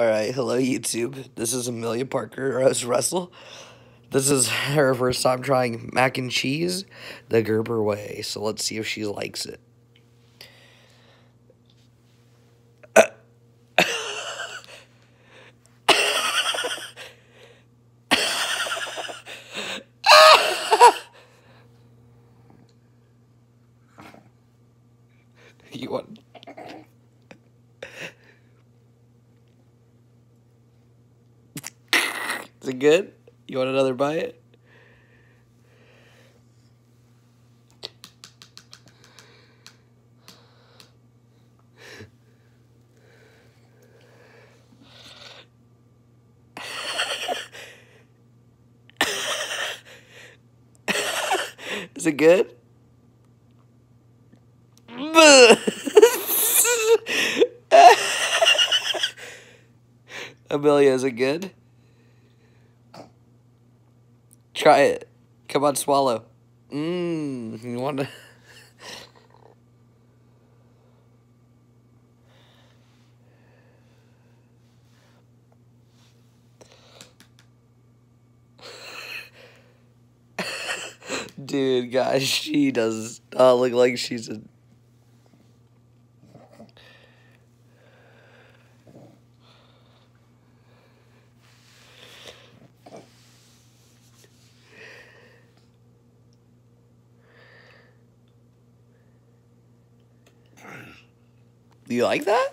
Alright, hello YouTube. This is Amelia Parker, Rose Russell. This is her first time trying mac and cheese the Gerber way, so let's see if she likes it. you want Is it good? You want another bite? Is it good? Amelia, is it good? Try it. Come on, swallow. Mmm. You want to. Dude, guys, she does not look like she's a. Do you like that?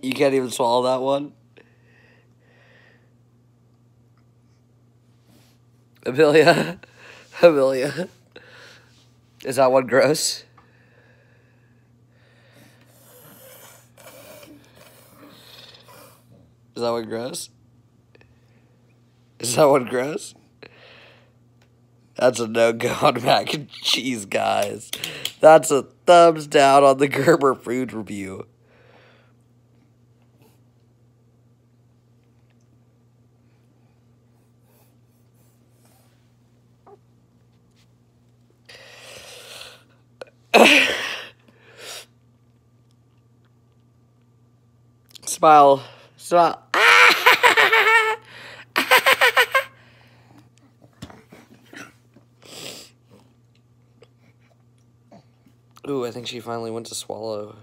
You can't even swallow that one? Amelia? Amelia? Is that one gross? Is that one gross? Is that one gross? That's a no-go on mac and cheese, guys. That's a thumbs down on the Gerber food review. Smile. Smile. Ooh, I think she finally went to swallow.